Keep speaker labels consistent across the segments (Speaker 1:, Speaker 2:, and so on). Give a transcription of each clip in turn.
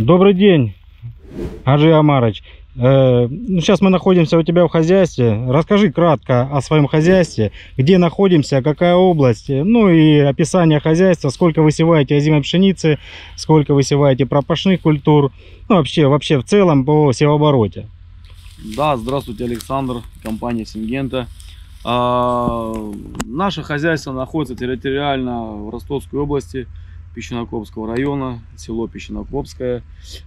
Speaker 1: Добрый день, Аджи Амарыч. Э, ну, сейчас мы находимся у тебя в хозяйстве. Расскажи кратко о своем хозяйстве, где находимся, какая область, ну и описание хозяйства, сколько высеваете озимой пшеницы, сколько высеваете пропашных культур, ну вообще, вообще в целом по севообороте.
Speaker 2: Да, здравствуйте, Александр, компания Сингента. А, наше хозяйство находится территориально в Ростовской области, Песчинокопского района, село Песчинокопское.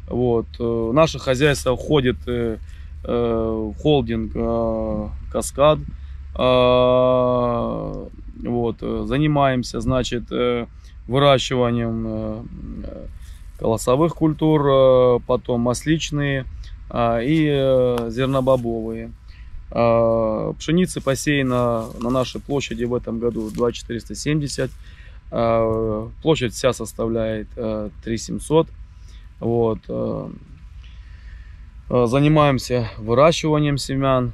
Speaker 2: Вот. Э, наше хозяйство входит э, э, в холдинг Каскад. Вот. Занимаемся, значит, выращиванием колосовых культур, потом масличные и зернобобовые. Пшеницы посеяно на нашей площади в этом году 2470 а, площадь вся составляет 3700. Э, вот. Э, э, занимаемся выращиванием семян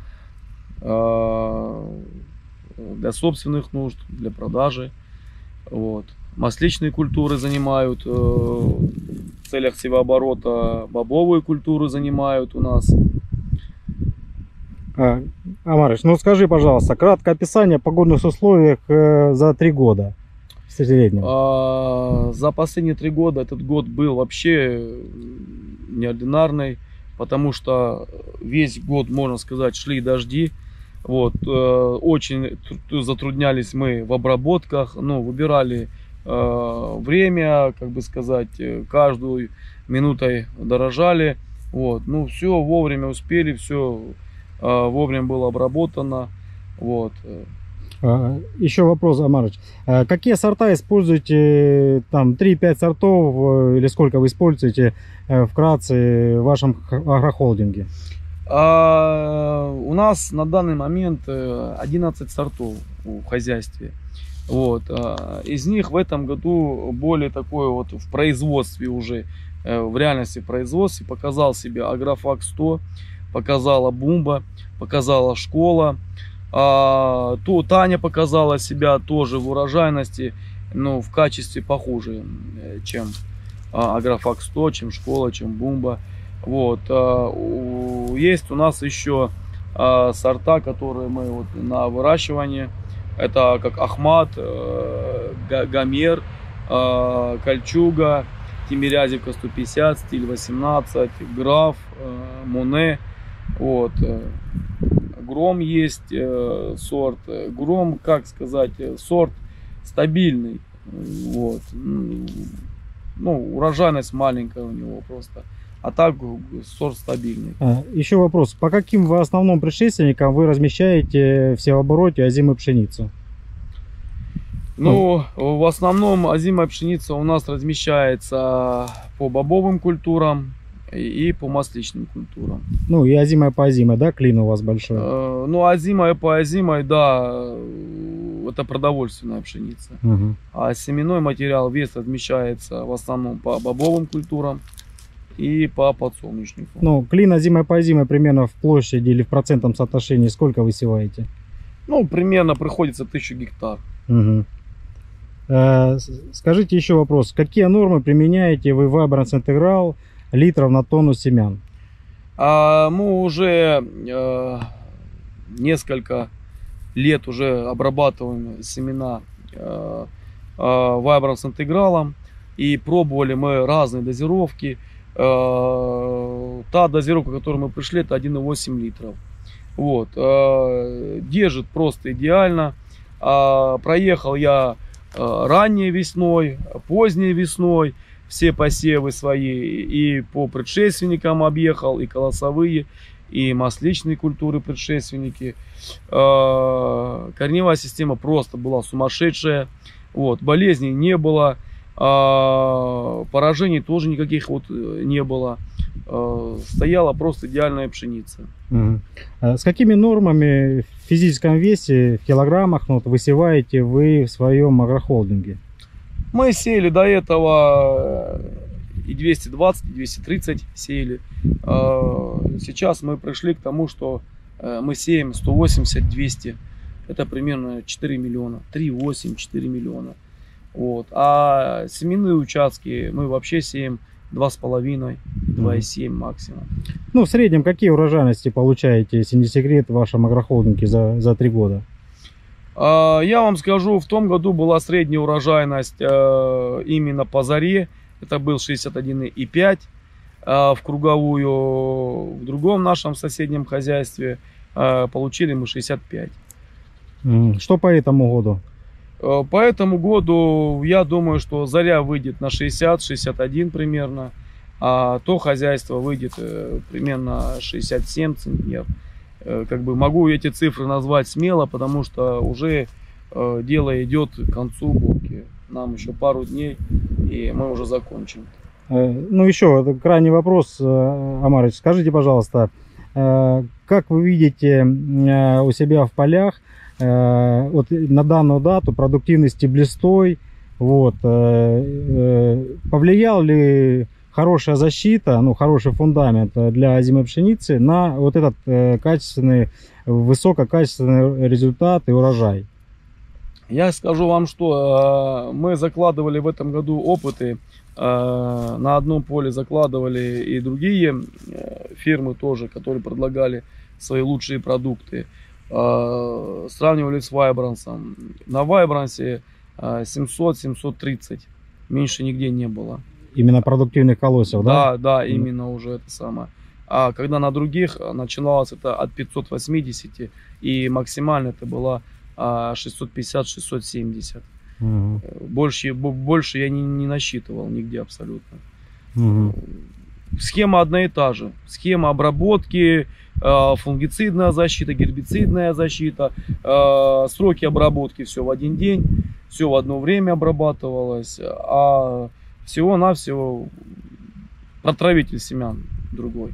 Speaker 2: для собственных нужд, для продажи. Вот. Масличные культуры занимают в целях севооборота, бобовые культуры занимают у нас.
Speaker 1: А, Амарыч, ну скажи, пожалуйста, краткое описание погодных условий за три года среднем?
Speaker 2: А, за последние три года этот год был вообще неординарный, потому что весь год, можно сказать, шли дожди. Вот, э, очень затруднялись мы в обработках, ну, выбирали э, время, как бы сказать, каждую минутой дорожали. Вот, ну, все вовремя успели, все э, вовремя было обработано. Вот.
Speaker 1: А, Еще вопрос, Амарыч. А какие сорта используете, там 3-5 сортов э, или сколько вы используете э, вкратце в вашем агрохолдинге?
Speaker 2: А, у нас на данный момент 11 э, сортов в хозяйстве. Вот. Из них в этом году более такой вот в производстве уже, в реальности производстве показал себя Агрофак 100, показала Бумба, показала Школа, а, то Таня показала себя тоже в урожайности, но в качестве похуже, э, чем а, Агрофак 100, чем Школа, чем Бумба. Вот. А, у, есть у нас еще а, сорта, которые мы вот на выращивании. Это как Ахмат, э, Гомер, э, Кольчуга, Тимирязевка 150, Стиль 18, Граф, э, Моне. Вот. Э, Гром есть э, сорт. Гром, как сказать, э, сорт стабильный. Вот. Ну, урожайность маленькая у него просто. А так сорт стабильный. А,
Speaker 1: еще вопрос. По каким вы основным предшественникам вы размещаете все в обороте озимой пшеницу?
Speaker 2: Ну, в основном озимая пшеница у нас размещается по бобовым культурам, и по масличным культурам.
Speaker 1: Ну и озимая по озимой, да, клин у вас большой?
Speaker 2: Э, ну озимая по озимой, да, это продовольственная пшеница. Угу. А семенной материал вес размещается в основном по бобовым культурам и по подсолнечнику.
Speaker 1: Ну, клин озимая по озимой примерно в площади или в процентном соотношении сколько высеваете?
Speaker 2: Ну, примерно приходится 1000 гектар.
Speaker 1: Угу. Скажите еще вопрос. Какие нормы применяете вы в Vibrance Integral литров на тонну семян?
Speaker 2: А, мы уже э, несколько лет уже обрабатываем семена э, э, с интегралом и пробовали мы разные дозировки. Э, та дозировка, к которой мы пришли, это 1,8 литров. Вот, э, держит просто идеально. Э, проехал я э, ранней весной, поздней весной все посевы свои и по предшественникам объехал, и колосовые, и масличные культуры предшественники. А, корневая система просто была сумасшедшая. Вот, болезней не было, а, поражений тоже никаких вот э, не было. А, стояла просто идеальная пшеница.
Speaker 1: С какими нормами в физическом весе, в килограммах ну, вот, высеваете вы в своем агрохолдинге?
Speaker 2: Мы сеяли до этого э, и 220, и 230 сеяли. А, сейчас мы пришли к тому, что э, мы сеем 180-200. Это примерно 4 миллиона. 3,8-4 миллиона. Вот. А семенные участки мы вообще сеем 2,5, 2,7 максимум.
Speaker 1: Ну, в среднем какие урожайности получаете, если не секрет, в вашем агрохолдинге за, за три года?
Speaker 2: А, Я вам скажу, в том году была средняя урожайность э, именно по заре. Это был 61,5 а в круговую. В другом нашем соседнем хозяйстве э, получили мы 65.
Speaker 1: М, Что по этому году?
Speaker 2: Э, По этому году я думаю, что заря выйдет на 60-61 примерно, а то хозяйство выйдет э, примерно 67 центнер. Э, Как бы могу эти цифры назвать смело, потому что уже э, дело идет к концу уборки. Нам еще пару дней, и мы уже закончим.
Speaker 1: Э, Ну, еще это крайний вопрос, Амарыч. Скажите, пожалуйста, как вы видите у себя в полях вот на данную дату продуктивность стеблестой, вот, повлиял ли хорошая защита, ну, хороший фундамент э, для озимой пшеницы на вот этот э, качественный, высококачественный результат и урожай?
Speaker 2: Я скажу вам, что э, мы закладывали в этом году опыты. На одном поле закладывали и другие фирмы тоже, которые предлагали свои лучшие продукты. Сравнивали с Вайбрансом. На Вайбрансе 700-730. Меньше нигде не было.
Speaker 1: Именно продуктивных колосьев, да?
Speaker 2: Да, да, именно уже это самое. А когда на других э, начиналось это от 580 и максимально это было а, 650-670.
Speaker 1: Мгм.
Speaker 2: Э, Больше, бо- больше я не, не насчитывал нигде абсолютно.
Speaker 1: Мгм.
Speaker 2: Схема одна и та же. Схема обработки, э, фунгицидная защита, гербицидная защита, э, сроки обработки все в один день, все в одно время обрабатывалось, а всего-навсего протравитель семян другой.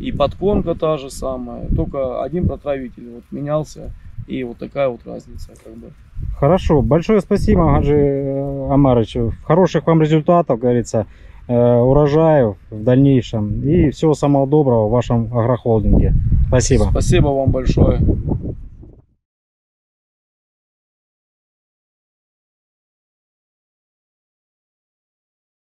Speaker 2: И подкормка та же самая, только один протравитель вот менялся, и вот такая вот разница как бы.
Speaker 1: Хорошо, большое спасибо, Гаджи э, Амарыч. Хороших вам результатов, говорится, э, урожаев в дальнейшем. И всего самого доброго в вашем агрохолдинге. Спасибо.
Speaker 2: Спасибо вам большое.